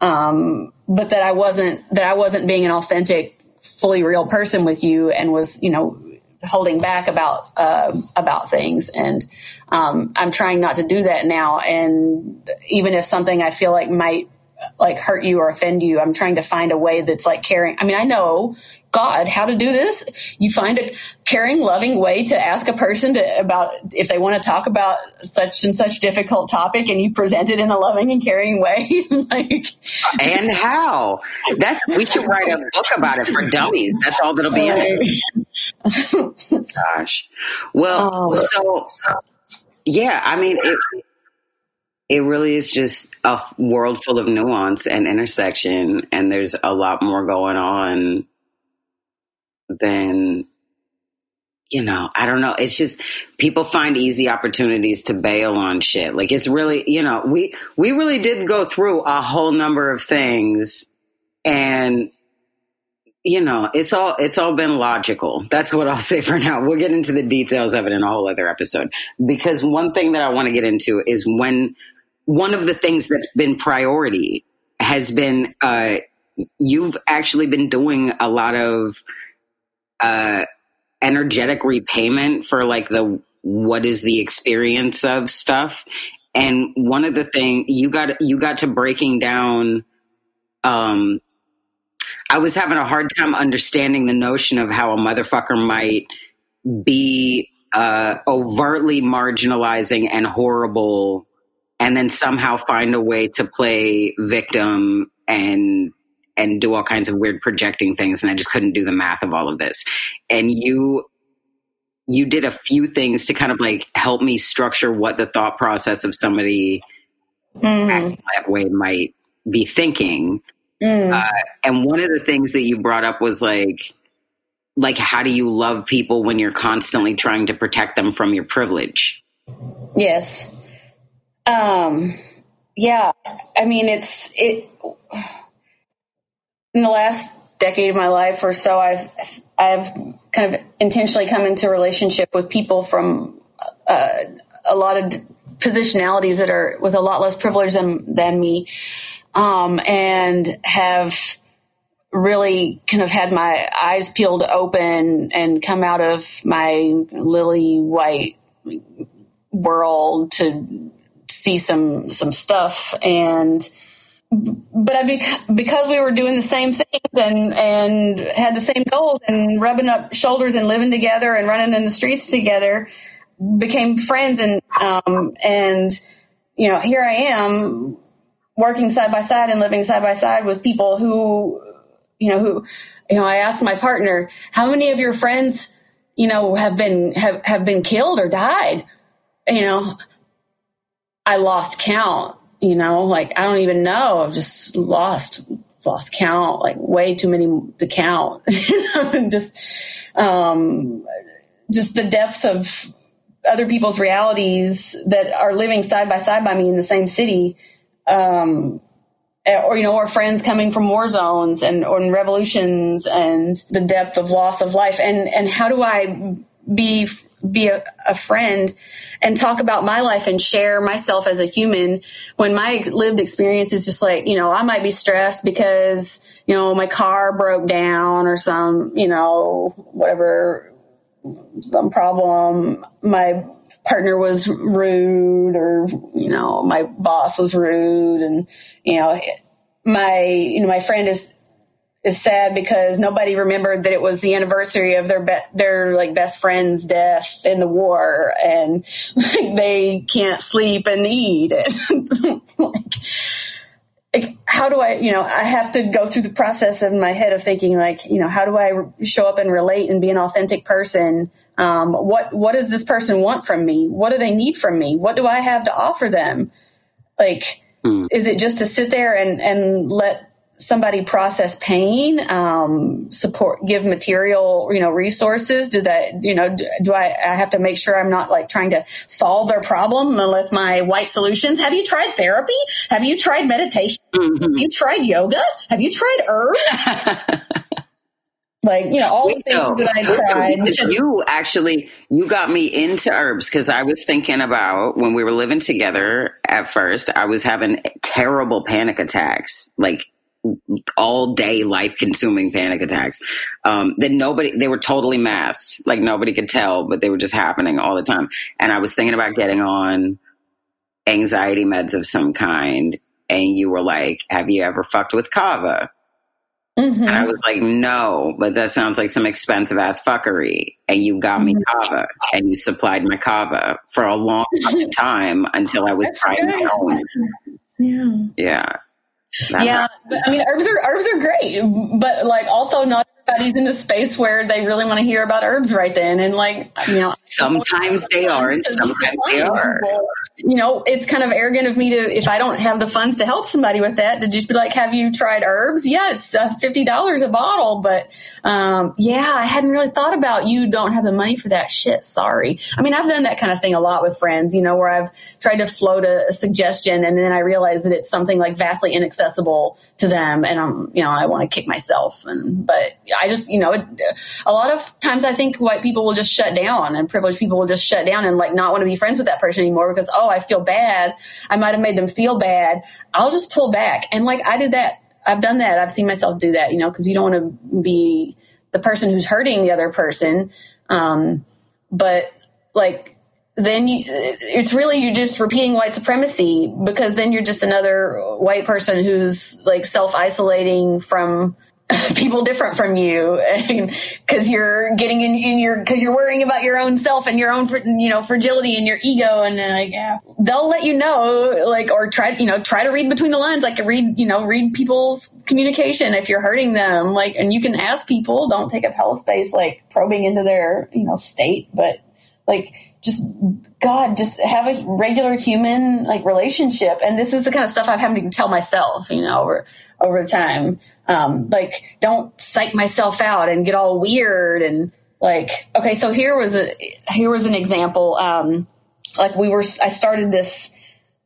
um, but that I wasn't that I wasn't being an authentic, fully real person with you, and was you know holding back about uh, about things, and um, I'm trying not to do that now. And even if something I feel like might like hurt you or offend you, I'm trying to find a way that's like caring. I mean, I know God how to do this. You find a caring, loving way to ask a person to about if they want to talk about such and such difficult topic, and you present it in a loving and caring way. like, and how? That's we should write a book about it for dummies. That's all that'll be in it. Gosh. Well, oh. so yeah, I mean it. It really is just a world full of nuance and intersection, and there's a lot more going on than you know, I don't know. It's just people find easy opportunities to bail on shit. Like it's really, you know, we we really did go through a whole number of things and you know, it's all it's all been logical. That's what I'll say for now. We'll get into the details of it in a whole other episode. Because one thing that I want to get into is when one of the things that's been priority has been uh you've actually been doing a lot of uh, energetic repayment for like the what is the experience of stuff. And one of the thing you got you got to breaking down. Um, I was having a hard time understanding the notion of how a motherfucker might be uh, overtly marginalizing and horrible, and then somehow find a way to play victim and and do all kinds of weird projecting things and I just couldn't do the math of all of this. And you you did a few things to kind of like help me structure what the thought process of somebody mm. that way might be thinking. Mm. Uh, and one of the things that you brought up was like like how do you love people when you're constantly trying to protect them from your privilege? Yes. Um yeah, I mean it's it in the last decade of my life or so, I've I've kind of intentionally come into relationship with people from uh, a lot of positionalities that are with a lot less privilege than than me, um, and have really kind of had my eyes peeled open and come out of my lily white world to see some some stuff and but I because we were doing the same things and and had the same goals and rubbing up shoulders and living together and running in the streets together, became friends and um, and you know here I am working side by side and living side by side with people who you know who you know I asked my partner how many of your friends you know have been have have been killed or died? You know I lost count you know, like I don't even know. I've just lost lost count, like way too many to count. just um, just the depth of other people's realities that are living side by side by me in the same city. Um, or you know, or friends coming from war zones and or revolutions, and the depth of loss of life, and and how do I be be a, a, friend and talk about my life and share myself as a human when my lived experience is just like you know i might be stressed because you know my car broke down or some you know whatever some problem. My partner was rude or you know my boss was rude and you know my you know my friend is is sad because nobody remembered that it was the anniversary of their be- their like best friend's death in the war, and like, they can't sleep and eat. like, like, how do I, you know, I have to go through the process in my head of thinking like, you know, how do I show up and relate and be an authentic person Um, what what does this person want from me? What do they need from me? What do I have to offer them? Like, mm. is it just to sit there and and let somebody process pain, um, support, give material, you know, resources? Do that, you know, do, do I, I, have to make sure I'm not like trying to solve their problem with my white solutions? Have you tried therapy? Have you tried meditation? Mm-hmm. Have you tried yoga? Have you tried herbs? like you know all the things know. that I tried. You actually you got me into herbs because I was thinking about when we were living together at first. I was having terrible panic attacks, like all day life consuming panic attacks um, that nobody they were totally masked. Like nobody could tell but they were just happening all the time. And i was thinking about getting on anxiety meds of some kind and you were like have you ever fucked with kava? Mm-hmm. and i was like no but that sounds like some expensive ass fuckery and you got me mm-hmm. kava and you supplied my kava for a long time until i was trying my own. Yeah. Yeah yeah, but, I mean, herbs are herbs are great, but like also not everybody's in a space where they really want to hear about herbs right then, and like you know, sometimes they are, and sometimes they are. You know, it's kind of arrogant of me to if I don't have the funds to help somebody with that to just be like, "Have you tried herbs?" Yeah, it's uh, fifty dollars a bottle, but um, yeah, I hadn't really thought about you don't have the money for that shit. Sorry. I mean, I've done that kind of thing a lot with friends. You know, where I've tried to float a, a suggestion, and then I realize that it's something like vastly inaccessible to them, and I'm you know I want to kick myself, and but I just, you know, a lot of times I think white people will just shut down and privileged people will just shut down and like not want to be friends with that person anymore because, oh, I feel bad. I might have made them feel bad. I'll just pull back. And like I did that. I've done that. I've seen myself do that, you know, because you don't want to be the person who's hurting the other person. Um, but like, then you, it's really you're just repeating white supremacy because then you're just another white person who's like self isolating from people different from you because you're getting in, in your because you're worrying about your own self and your own you know fragility and your ego and like yeah they'll let you know like or try you know try to read between the lines like read you know read people's communication if you're hurting them like and you can ask people don't take up hell space like probing into their you know state but like just God, just have a regular human like relationship. And this is the kind of stuff I've had to tell myself, you know, over over time. Um, like, don't psych myself out and get all weird and like. Okay, so here was a here was an example. Um, like we were, I started this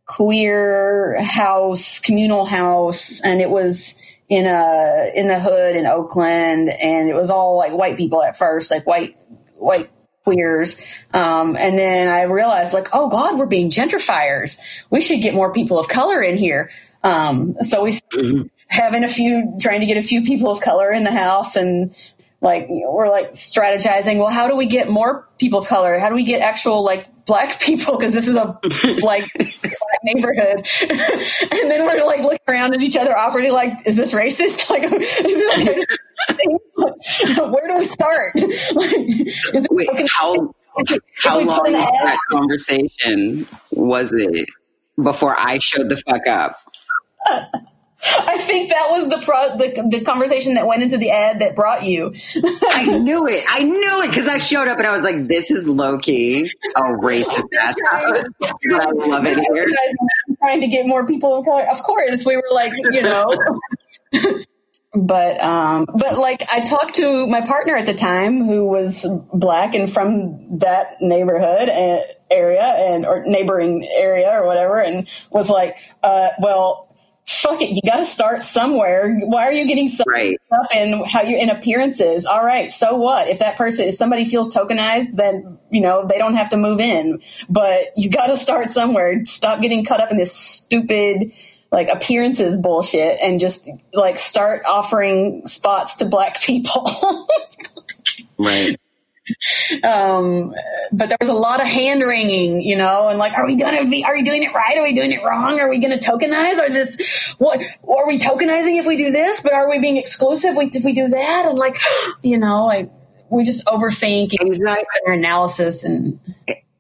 queer house, communal house, and it was in a in the hood in Oakland, and it was all like white people at first, like white white queers. Um, and then I realized, like, oh God, we're being gentrifiers. We should get more people of color in here. Um, so we mm-hmm. having a few, trying to get a few people of color in the house, and like we're like strategizing. Well, how do we get more people of color? How do we get actual like black people because this is a like black neighborhood and then we're like looking around at each other awkwardly like is this racist like is it okay where do we start like, Wait, how how long was that conversation was it before i showed the fuck up I think that was the, pro- the the conversation that went into the ad that brought you. I knew it. I knew it because I showed up and I was like, "This is low key a racist ass house." I love it here. Trying to get more people of color. Of course, we were like, you know. But um, but like I talked to my partner at the time who was black and from that neighborhood and eh, area and or neighboring area or whatever, and was like, uh, well fuck it, you got to start somewhere. Why are you getting so right. up in how you in appearances? All right, so what? If that person, if somebody feels tokenized, then you know they don't have to move in. But you got to start somewhere. Stop getting caught up in this stupid like appearances bullshit and just like start offering spots to black people. right um, but there was a lot of hand wringing, you know, and like, are we gonna be? Are we doing it right? Are we doing it wrong? Are we gonna tokenize? Or just what? Are we tokenizing if we do this? But are we being exclusive if we do that? And like, you know, like we just overthink anxiety our analysis and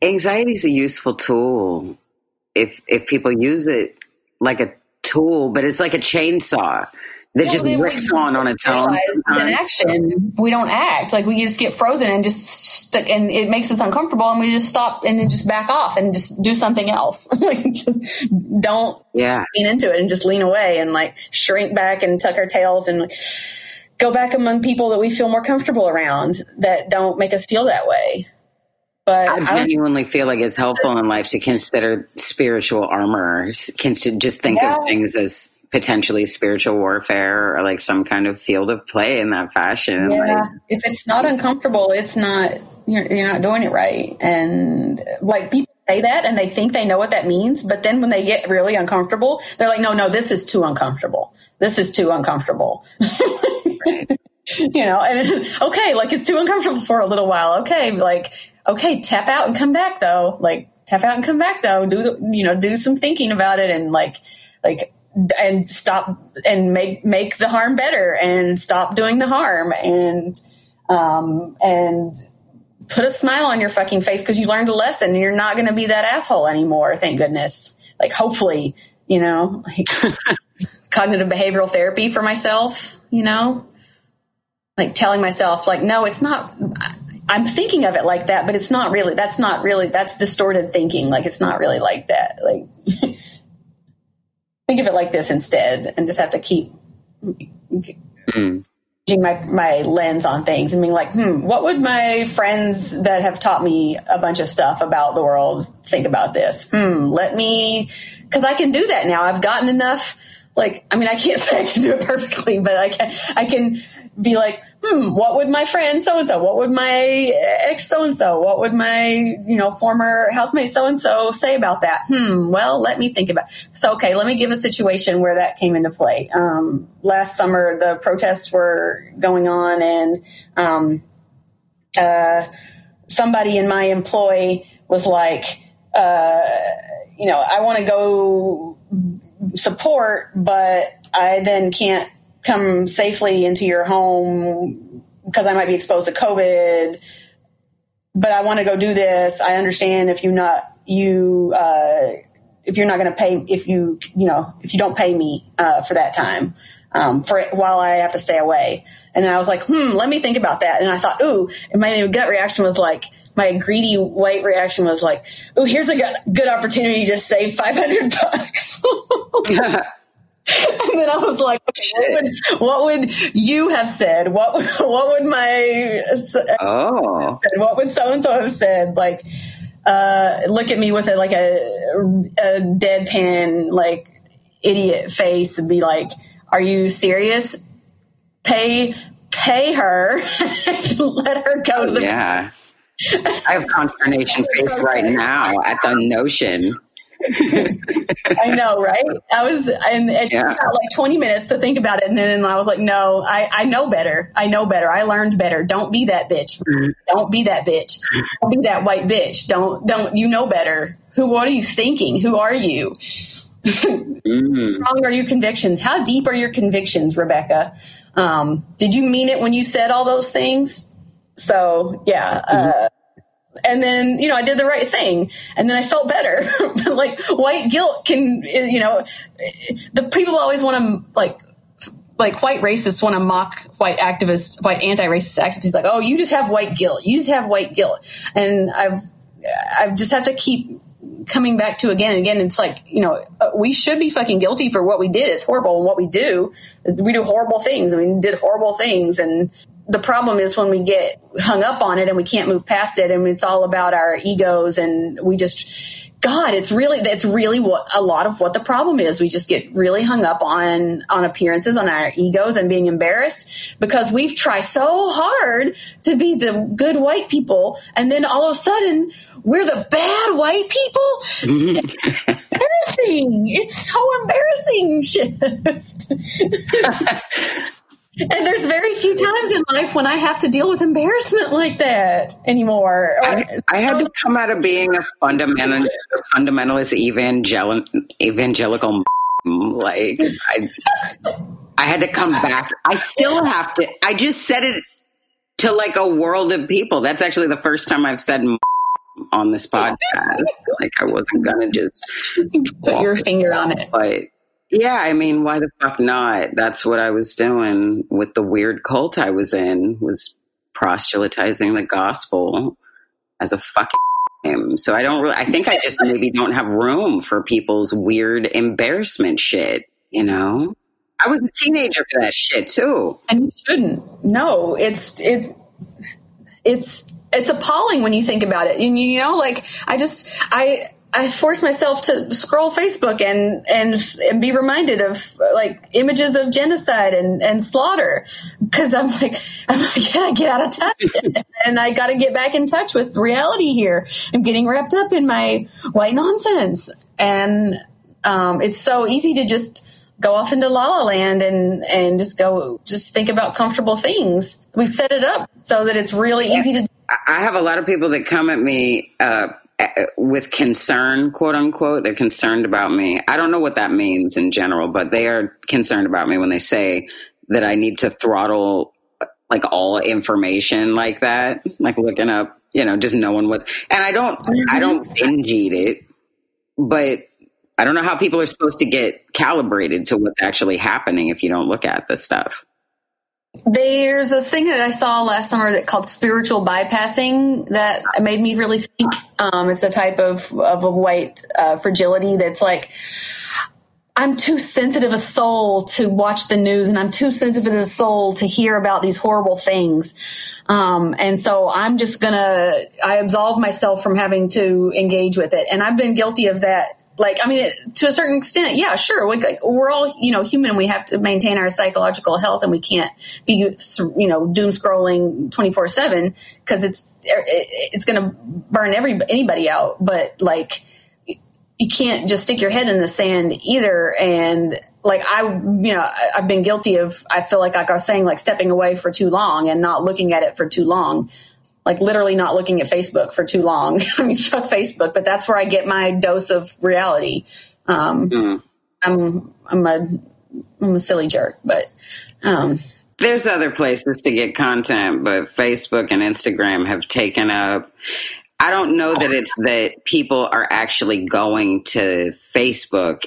anxiety is a useful tool if if people use it like a tool, but it's like a chainsaw that just ricks on on its own. In action, we don't act like we just get frozen and just stick, and it makes us uncomfortable, and we just stop and then just back off and just do something else. like just don't yeah lean into it and just lean away and like shrink back and tuck our tails and go back among people that we feel more comfortable around that don't make us feel that way. But I genuinely feel like it's helpful in life to consider spiritual armor, can just think yeah. of things as potentially spiritual warfare or like some kind of field of play in that fashion. Yeah. Like, if it's not uncomfortable, it's not you're, you're not doing it right. And like people say that and they think they know what that means, but then when they get really uncomfortable, they're like, no, no, this is too uncomfortable. This is too uncomfortable. you know, and okay, like it's too uncomfortable for a little while. Okay, like okay, tap out and come back though. Like tap out and come back though. Do the, you know, do some thinking about it and like like and stop and make make the harm better and stop doing the harm and um and put a smile on your fucking face because you learned a lesson and you're not going to be that asshole anymore thank goodness like hopefully you know like cognitive behavioral therapy for myself you know like telling myself like no it's not i'm thinking of it like that but it's not really that's not really that's distorted thinking like it's not really like that like think of it like this instead and just have to keep mm. my my lens on things and being like, hmm, what would my friends that have taught me a bunch of stuff about the world think about this? Hmm, let me because I can do that now. I've gotten enough like I mean I can't say I can do it perfectly, but I can I can be like, hmm, what would my friend so and so, what would my ex so and so, what would my, you know, former housemate so and so say about that? Hmm, well, let me think about. It. So, okay, let me give a situation where that came into play. Um, last summer, the protests were going on, and um, uh, somebody in my employ was like, uh, you know, I want to go support, but I then can't come safely into your home because I might be exposed to COVID, but I want to go do this. I understand if you not you uh, if you're not going to pay if you you know if you don't pay me uh, for that time um, for while I have to stay away. And then I was like, hmm, let me think about that. And I thought, ooh, and my gut reaction was like, my greedy white reaction was like, ooh, here's a good, good opportunity to save 500 bucks. and then I was like, okay, what, would, what would you have said? What what would my oh what would so and so have said? Like, uh, look at me with a like a a deadpan like idiot face and be like, "Are you serious? Pay pay her, let her go to the yeah." I have consternation face right now at the notion I know, right? I was, and it yeah. like 20 minutes to think about it. And then I was like, no, I, I know better. I know better. I learned better. Don't be that bitch. Mm-hmm. Don't be that bitch. Don't be that white bitch. Don't, don't, you know better. Who, what are you thinking? Who are you? mm-hmm. How strong are your convictions? How deep are your convictions, Rebecca? Um, did you mean it when you said all those things? So yeah, mm-hmm. uh, and then you know i did the right thing. And then i felt better. Like white guilt can you know the people always want to like like white racists want to mock white activists white anti-racist activists. Like oh you just have white guilt. You just have white guilt. And i've i just have to keep coming back to again and again. It's like you know uh, we should be fucking guilty for what we did. It's horrible. And what we do we do horrible things. I mean, did horrible things. And the problem is when we get hung up on it and we can't move past it and it's all about our egos and we just god it's really that's really what a lot of what the problem is. We just get really hung up on on appearances on our egos and being embarrassed because we've tried so hard to be the good white people and then all of a sudden we're the bad white people? Embarrassing. It's so embarrassing shit And there's very few times in life when I have to deal with embarrassment like that anymore. I, I had to come out of being a fundamental, fundamentalist evangel, evangelical. Like I, I had to come back. I still have to. I just said it to like a world of people. That's actually the first time I've said on this podcast. Like I wasn't gonna just put your finger on it, but Yeah, I mean, why the fuck not? That's what I was doing with the weird cult I was in, was proselytizing the gospel as a fucking. So I don't really, I think I just maybe don't have room for people's weird embarrassment shit, you know? I was a teenager for that shit too. And you shouldn't. No, it's, it's, it's, it's appalling when you think about it. And you know, like I just, I, I force myself to scroll Facebook and, and and be reminded of like images of genocide and, and slaughter because I'm like I'm like I gotta get out of touch and I got to get back in touch with reality here. I'm getting wrapped up in my white nonsense and um, it's so easy to just go off into la la land and and just go just think about comfortable things. We set it up so that it's really easy to. I have a lot of people that come at me. Uh, with concern, quote unquote. They're concerned about me. I don't know what that means in general, but they are concerned about me when they say that I need to throttle like all information like that, like looking up, you know, just knowing what. And I don't, I don't mm-hmm. binge eat it, but I don't know how people are supposed to get calibrated to what's actually happening if you don't look at the stuff. There's a thing that I saw last summer that called spiritual bypassing that made me really think. Um, it's a type of of a white uh, fragility that's like I'm too sensitive a soul to watch the news, and I'm too sensitive a soul to hear about these horrible things. Um, and so I'm just gonna I absolve myself from having to engage with it, and I've been guilty of that like i mean to a certain extent yeah sure. We, like, we're all you know human we have to maintain our psychological health and we can't be you know doom scrolling 24 7 because it's er, it's going to burn every anybody out. But like you can't just stick your head in the sand either. And like i you know i've been guilty of i feel like like i was saying like stepping away for too long and not looking at it for too long like literally not looking at Facebook for too long. I mean, fuck Facebook, but that's where I get my dose of reality. Um, mm. I'm, I'm a, I'm a silly jerk, but, um, there's other places to get content, but Facebook and Instagram have taken up. I don't know that it's that people are actually going to Facebook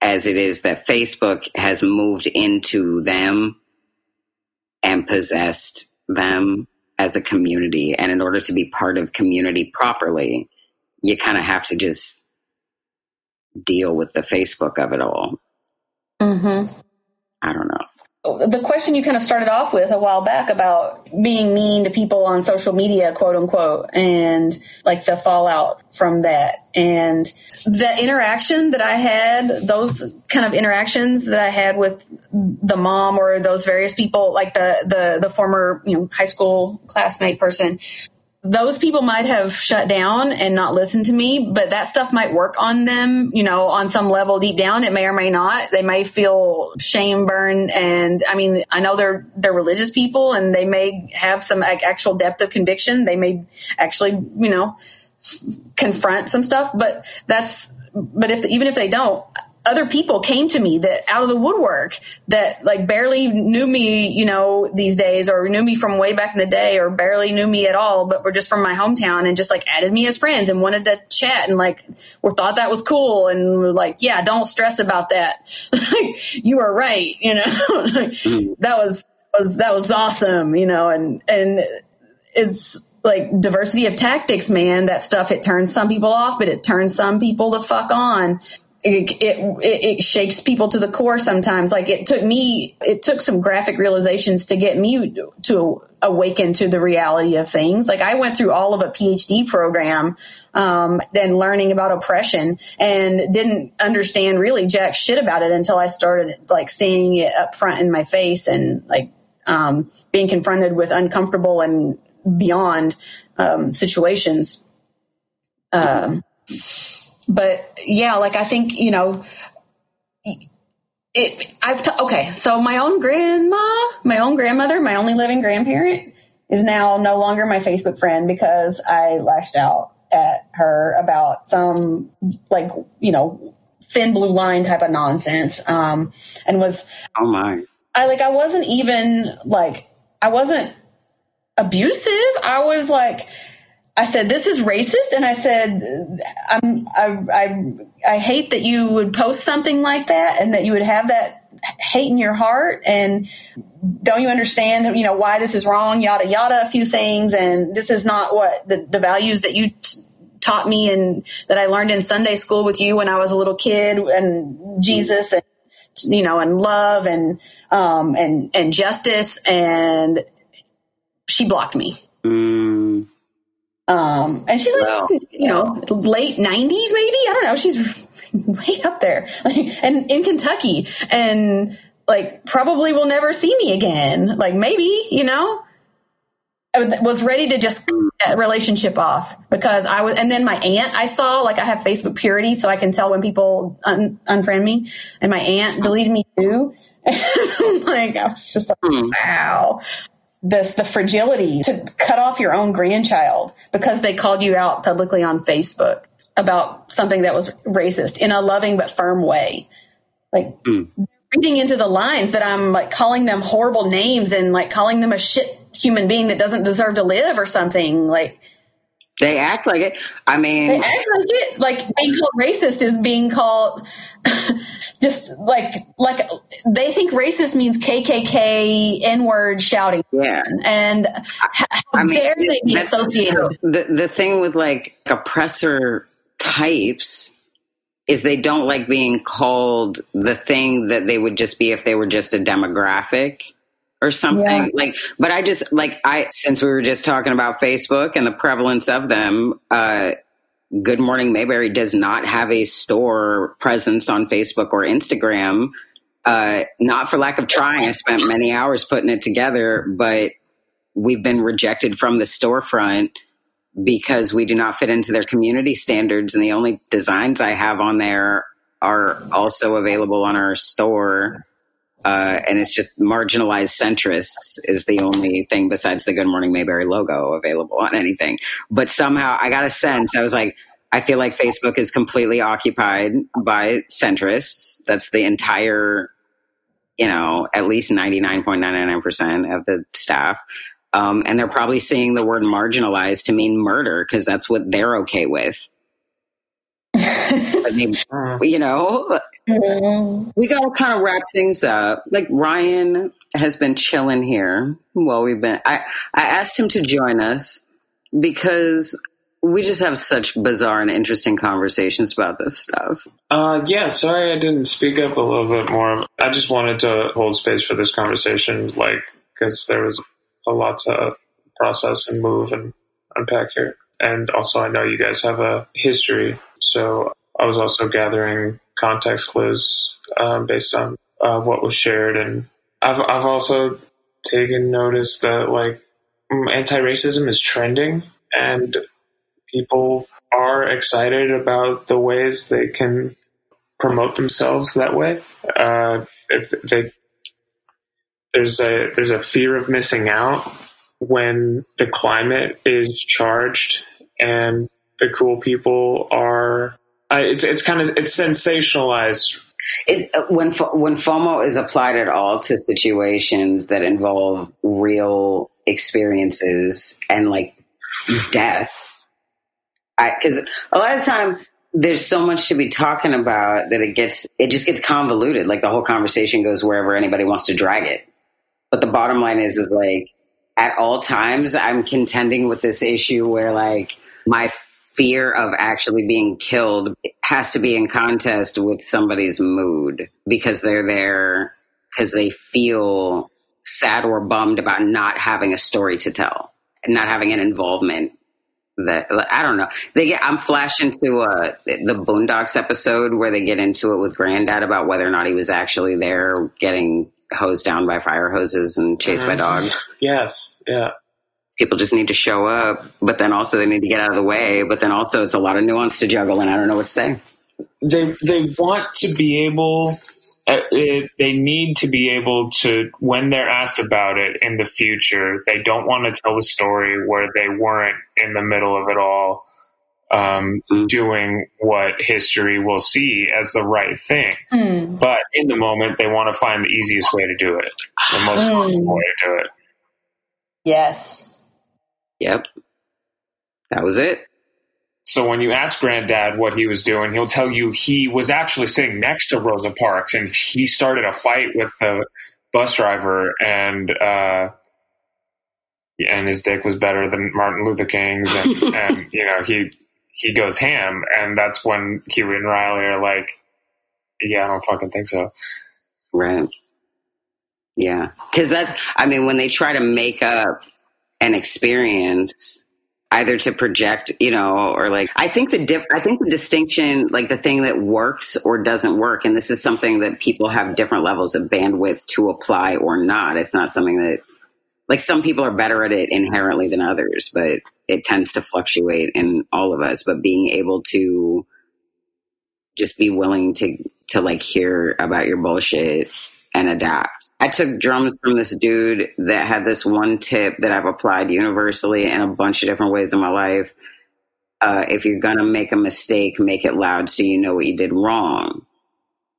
as it is that Facebook has moved into them and possessed them as a community. And in order to be part of community properly, you kind of have to just deal with the Facebook of it all. Mm-hmm. I don't know the question you kind of started off with a while back about being mean to people on social media, quote unquote, and like the fallout from that. And the interaction that I had, those kind of interactions that I had with the mom or those various people, like the, the, the former, you know, high school classmate person, those people might have shut down and not listened to me, but that stuff might work on them, you know, on some level deep down. It may or may not. They may feel shame burn. And I mean, I know they're, they're religious people and they may have some like, actual depth of conviction. They may actually, you know, confront some stuff, but that's, but if, even if they don't, other people came to me that out of the woodwork that like barely knew me, you know, these days or knew me from way back in the day or barely knew me at all, but were just from my hometown and just like added me as friends and wanted to chat and like or thought that was cool and were like, yeah, don't stress about that. you were right, you know. Mm. that was was that was awesome, you know, and and it's like diversity of tactics, man. That stuff it turns some people off, but it turns some people the fuck on it, it, it shakes people to the core sometimes. Like it took me, it took some graphic realizations to get me to awaken to the reality of things. Like I went through all of a PhD program, um, learning about oppression and didn't understand really jack shit about it until I started like seeing it up front in my face and like, um, being confronted with uncomfortable and beyond, um, situations. Um, but yeah, like I think, you know, it, I've, t- okay. So my own grandma, my own grandmother, my only living grandparent is now no longer my Facebook friend because I lashed out at her about some like, you know, thin blue line type of nonsense. Um, and was, oh my, I like, I wasn't even like, I wasn't abusive. I was like, I said, "This is racist," and I said, "I'm I I I hate that you would post something like that and that you would have that hate in your heart and don't you understand you know why this is wrong yada yada a few things and this is not what the, the values that you t- taught me and that I learned in Sunday school with you when I was a little kid and Jesus and you know and love and um and and justice and she blocked me. Mm. Um, and she's like, you know, late nineties, maybe. I don't know. She's way up there like, and in Kentucky and like probably will never see me again. Like maybe, you know, I was ready to just that relationship off because I was, and then my aunt I saw, like I have Facebook purity so I can tell when people un, unfriend me and my aunt deleted me too. like I was just like, hmm. wow this the fragility to cut off your own grandchild because they called you out publicly on Facebook about something that was racist in a loving but firm way. Like mm. reading into the lines that I'm like calling them horrible names and like calling them a shit human being that doesn't deserve to live or something. Like they act like it. I mean, they act like it. Like being called racist is being called just like like they think racist means KKK N word shouting. Yeah, and how I mean, dare they be associated? The the thing with like oppressor types is they don't like being called the thing that they would just be if they were just a demographic or something yeah. like but i just like i since we were just talking about facebook and the prevalence of them uh good morning mayberry does not have a store presence on facebook or instagram uh not for lack of trying i spent many hours putting it together but we've been rejected from the storefront because we do not fit into their community standards and the only designs i have on there are also available on our store uh, and it's just marginalized centrists is the only thing besides the Good Morning Mayberry logo available on anything. But somehow I got a sense, I was like, I feel like Facebook is completely occupied by centrists. That's the entire, you know, at least 99.99% of the staff. Um, and they're probably seeing the word marginalized to mean murder because that's what they're okay with. you know, Mm-hmm. We got to kind of wrap things up. Like Ryan has been chilling here while we've been. I I asked him to join us because we just have such bizarre and interesting conversations about this stuff. Uh, yeah, sorry I didn't speak up a little bit more. I just wanted to hold space for this conversation, like because there was a lot to process and move and unpack here. And also, I know you guys have a history, so I was also gathering context clues um, based on uh, what was shared, and I've I've also taken notice that like anti-racism is trending, and people are excited about the ways they can promote themselves that way. Uh, if they there's a there's a fear of missing out when the climate is charged and the cool people are I, it's it's kind of it's sensationalized. It's uh, when when FOMO is applied at all to situations that involve real experiences and like death. Because a lot of time there's so much to be talking about that it gets it just gets convoluted. Like the whole conversation goes wherever anybody wants to drag it. But the bottom line is is like at all times I'm contending with this issue where like my fear of actually being killed has to be in contest with somebody's mood because they're there because they feel sad or bummed about not having a story to tell and not having an involvement that I don't know. They get I'm flashing to uh, the Boondocks episode where they get into it with Granddad about whether or not he was actually there getting hosed down by fire hoses and chased mm-hmm. by dogs. Yes, yeah people just need to show up, but then also they need to get out of the way. But then also it's a lot of nuance to juggle, and I don't know what to say. They they want to be able. Uh, it, they need to be able to, when they're asked about it in the future, they don't want to tell a story where they weren't in the middle of it all, um, mm. doing what history will see as the right thing. Mm. But in the moment, they want to find the easiest way to do it, the most mm. way to do it. Yes. Yep. That was it. So when you ask Granddad what he was doing, he'll tell you he was actually sitting next to Rosa Parks and he started a fight with the bus driver and uh, and his dick was better than Martin Luther King's and, and you know he he goes ham and that's when Huey and Riley are like, yeah, I don't fucking think so. Right. Yeah, because that's I mean when they try to make up an experience either to project, you know, or like I think the dip, I think the distinction, like the thing that works or doesn't work, and this is something that people have different levels of bandwidth to apply or not. It's not something that like some people are better at it inherently than others, but it tends to fluctuate in all of us. But being able to just be willing to to like hear about your bullshit and adapt. I took drums from this dude that had this one tip that I've applied universally in a bunch of different ways in my life. Uh, if you're gonna make a mistake, make it loud so you know what you did wrong.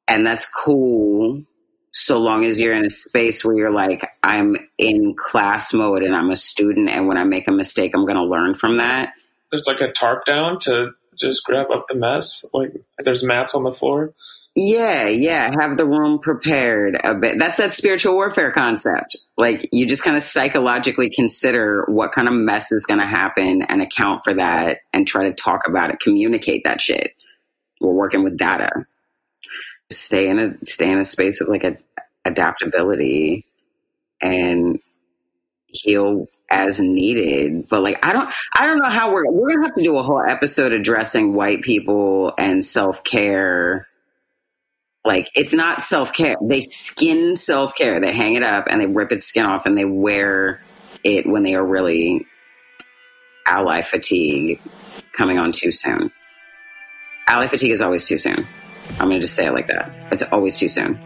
And that's cool so long as you're in a space where you're like, I'm in class mode and I'm a student, and when I make a mistake, I'm gonna learn from that. There's like a tarp down to just grab up the mess. Like there's mats on the floor. Yeah, yeah. Have the room prepared a bit. That's that spiritual warfare concept. Like you just kind of psychologically consider what kind of mess is going to happen and account for that and try to talk about it, communicate that shit. We're working with data. Stay in a stay in a space of like a adaptability and heal as needed. But like I don't I don't know how we're we're gonna have to do a whole episode addressing white people and self care like it's not self care. They skin self care. They hang it up and they rip its skin off and they wear it when they are really ally fatigue coming on too soon. Ally fatigue is always too soon. I'm going to just say it like that. It's always too soon.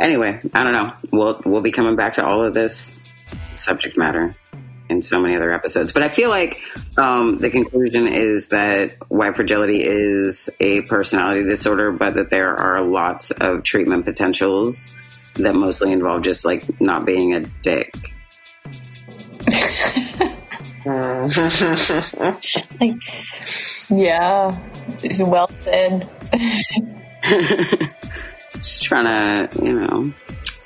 Anyway, I don't know. We'll we'll be coming back to all of this subject matter in so many other episodes. But I feel like um, the conclusion is that white fragility is a personality disorder, but that there are lots of treatment potentials that mostly involve just like not being a dick. like, yeah, well said. just trying to, you know,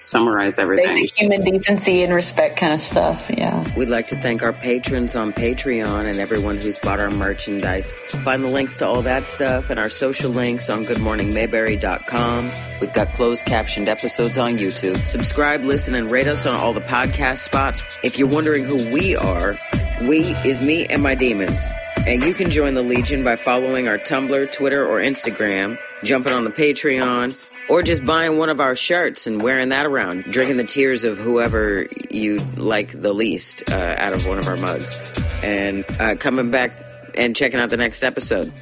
summarize everything. Basic human decency and respect kind of stuff. Yeah. We'd like to thank our patrons on Patreon and everyone who's bought our merchandise. Find the links to all that stuff and our social links on goodmorningmayberry.com. We've got closed captioned episodes on YouTube. Subscribe, listen, and rate us on all the podcast spots. If you're wondering who we are, we is me and my demons. And you can join the Legion by following our Tumblr, Twitter, or Instagram, jumping on the Patreon, or just buying one of our shirts and wearing that around, drinking the tears of whoever you like the least uh, out of one of our mugs, and uh, coming back and checking out the next episode.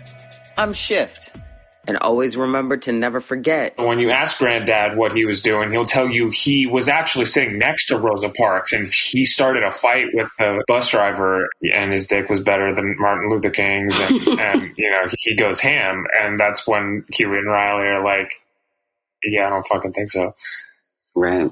I'm Shift. And always remember to never forget. When you ask Granddad what he was doing, he'll tell you he was actually sitting next to Rosa Parks and he started a fight with the bus driver and his dick was better than Martin Luther King's and, and you know, he goes ham. And that's when Huey and Riley are like, yeah, I don't fucking think so. Right.